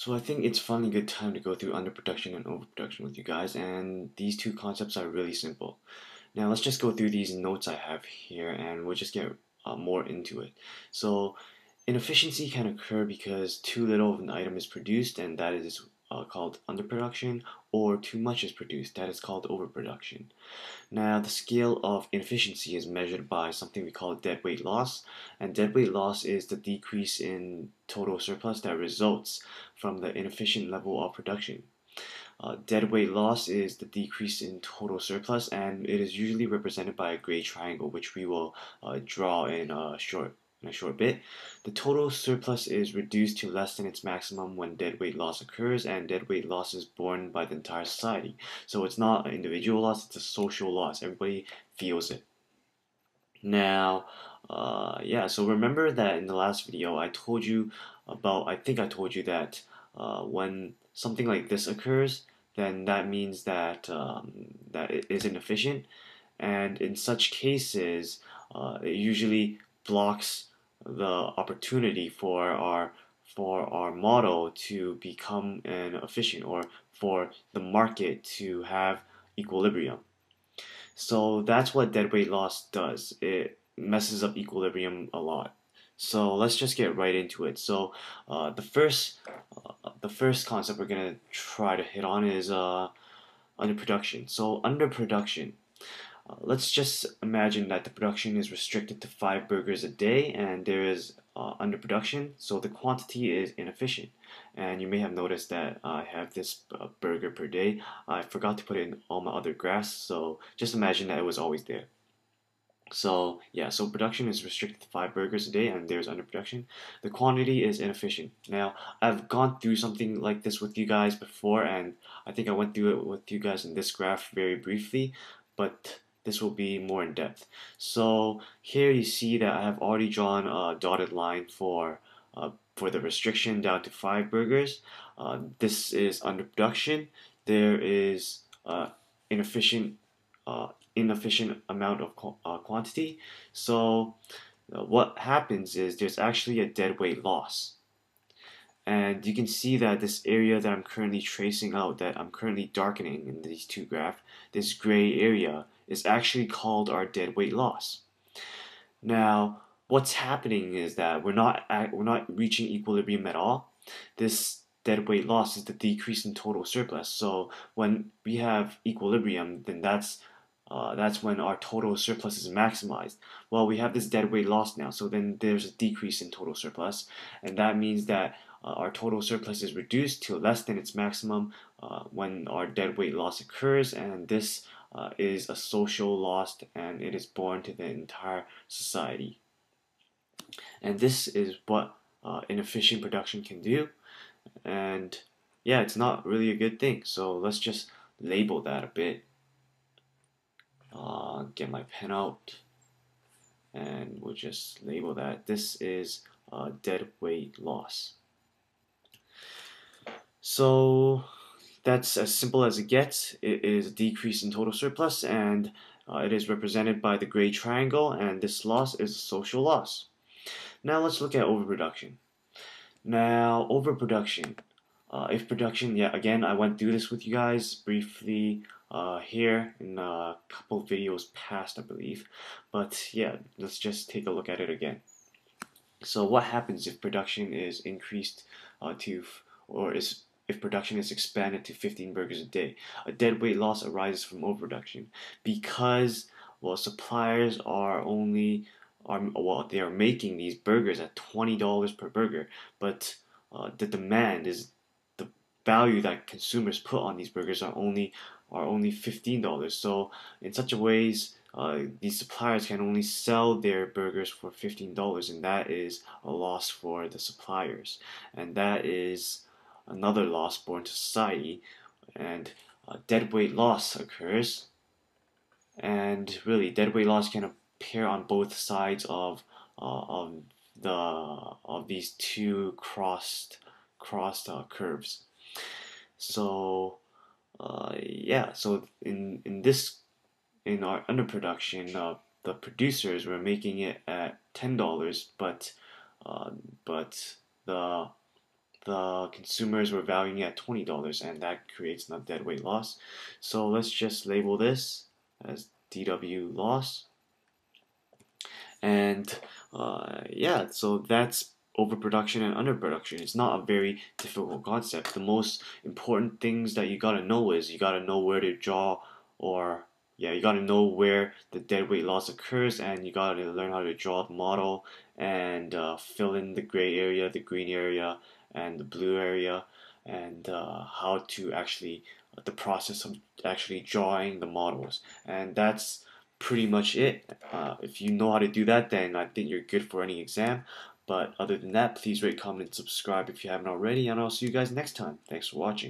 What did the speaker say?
So I think it's finally a good time to go through underproduction and overproduction with you guys, and these two concepts are really simple. Now let's just go through these notes I have here, and we'll just get uh, more into it. So inefficiency can occur because too little of an item is produced, and that is uh, called underproduction, or too much is produced, that is called overproduction. Now, the scale of inefficiency is measured by something we call deadweight loss, and deadweight loss is the decrease in total surplus that results from the inefficient level of production. Uh, deadweight loss is the decrease in total surplus, and it is usually represented by a gray triangle, which we will uh, draw in a short in a short bit. The total surplus is reduced to less than its maximum when deadweight loss occurs, and deadweight loss is borne by the entire society. So it's not an individual loss, it's a social loss. Everybody feels it. Now, uh, yeah, so remember that in the last video I told you about, I think I told you that uh, when something like this occurs, then that means that, um, that it is inefficient. And in such cases, uh, it usually blocks the opportunity for our for our model to become an efficient or for the market to have equilibrium. So that's what deadweight loss does. It messes up equilibrium a lot. So let's just get right into it. So uh, the first uh, the first concept we're gonna try to hit on is uh, underproduction. So underproduction uh, let's just imagine that the production is restricted to five burgers a day and there is uh, underproduction, so the quantity is inefficient. And you may have noticed that I have this uh, burger per day. I forgot to put in all my other graphs, so just imagine that it was always there. So yeah, so production is restricted to five burgers a day and there's underproduction. The quantity is inefficient. Now, I've gone through something like this with you guys before and I think I went through it with you guys in this graph very briefly, but this will be more in depth. So here you see that I have already drawn a dotted line for uh, for the restriction down to five burgers. Uh, this is under production. There is uh, inefficient uh, inefficient amount of qu uh, quantity. So uh, what happens is there's actually a deadweight loss. And you can see that this area that I'm currently tracing out, that I'm currently darkening in these two graphs, this gray area is actually called our dead weight loss. Now, what's happening is that we're not at, we're not reaching equilibrium at all. This dead weight loss is the decrease in total surplus. So when we have equilibrium, then that's uh, that's when our total surplus is maximized. Well, we have this dead weight loss now, so then there's a decrease in total surplus, and that means that uh, our total surplus is reduced to less than its maximum uh, when our dead weight loss occurs, and this uh, is a social loss and it is borne to the entire society. And this is what uh, inefficient production can do. And yeah, it's not really a good thing. So let's just label that a bit. Uh, get my pen out and we'll just label that. This is uh, dead weight loss. So that's as simple as it gets. It is a decrease in total surplus and uh, it is represented by the gray triangle and this loss is a social loss. Now let's look at overproduction. Now overproduction. Uh, if production, yeah, again, I went through this with you guys briefly uh, here in a couple videos past, I believe. But yeah, let's just take a look at it again. So what happens if production is increased uh, to, or is if production is expanded to 15 burgers a day. A deadweight loss arises from overproduction because well suppliers are only are well they are making these burgers at $20 per burger, but uh, the demand is the value that consumers put on these burgers are only are only $15. So in such a ways uh, these suppliers can only sell their burgers for $15 and that is a loss for the suppliers and that is another loss born to society, and deadweight loss occurs. And really, deadweight loss can appear on both sides of uh, of the of these two crossed crossed uh, curves. So uh, yeah, so in in this in our underproduction, uh, the producers were making it at ten dollars, but uh, but the the consumers were valuing at $20 and that creates enough dead weight loss. So let's just label this as DW loss. And uh, yeah, so that's overproduction and underproduction. It's not a very difficult concept. The most important things that you gotta know is you gotta know where to draw or yeah, you gotta know where the dead weight loss occurs and you gotta learn how to draw the model and uh, fill in the gray area, the green area, and the blue area and uh, how to actually the process of actually drawing the models. And that's pretty much it. Uh, if you know how to do that then I think you're good for any exam. But other than that please rate comment and subscribe if you haven't already and I'll see you guys next time. Thanks for watching